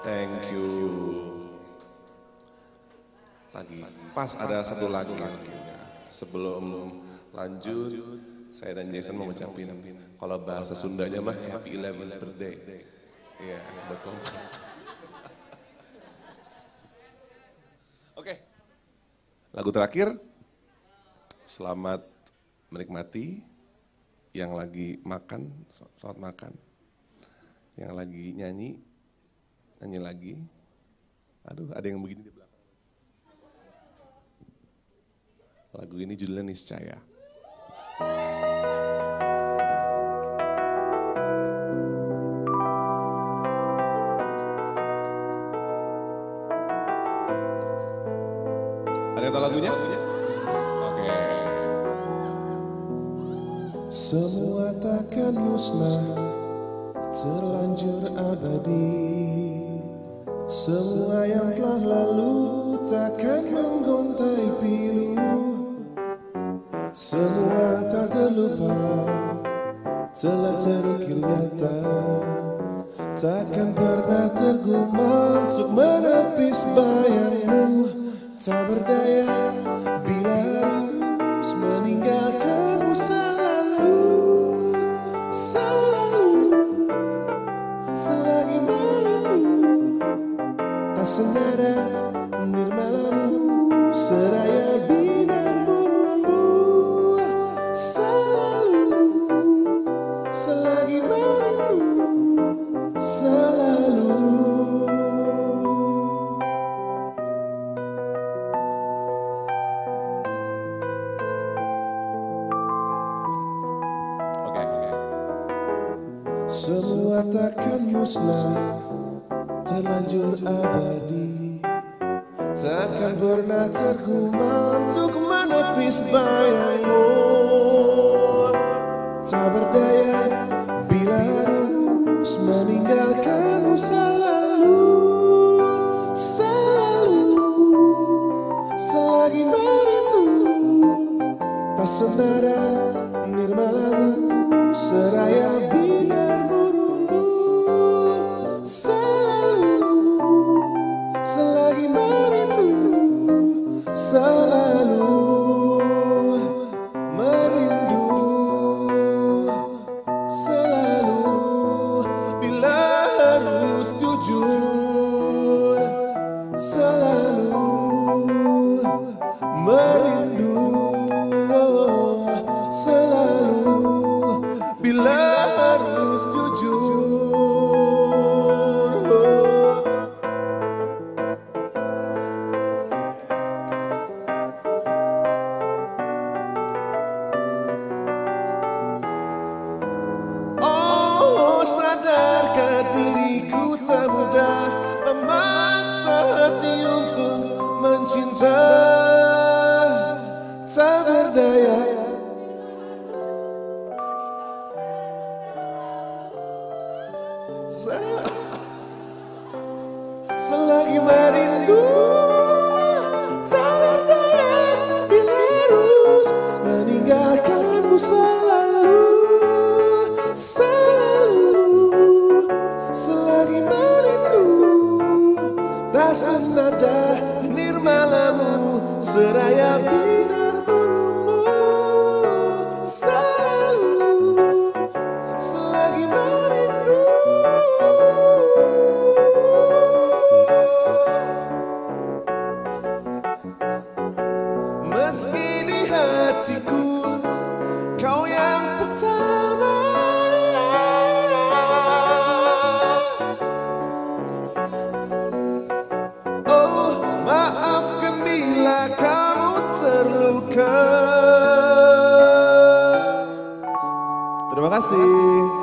Thank you. Lagi pas ada satu lagu sebelum lanjut saya dan Jason mau ngucapin kalau bahasa Sundanya mah happy 11th birthday. Iya, buat kompas. Oke. Lagu terakhir selamat menikmati yang lagi makan, selamat makan. Yang lagi nyanyi, nyanyi lagi. Aduh, ada yang begini di belakang. Lagu ini judulnya Niscaya. Ada yang tahu lagunya? Oke. Semua takkan musnah terlanjur abadi Semua yang telah lalu takkan menggontai pilu. Semua tak terlupa telah terukir nyata. Takkan pernah tergumam untuk menepis bayangmu. Tak berdaya bila harus meninggalkanmu selalu Selalu Semua takkan musnah Terlanjur abadi. Takkan pernah tergumam Untuk menepis bayangmu Selalu merindu Selalu bila harus jujur Selalu Selagi merindu Tak berdaya bila selalu Selalu. Selagi merindu Tak senada nirmalamu Seraya binar burungmu Selalu Selagi merindu. Meski di hatiku así.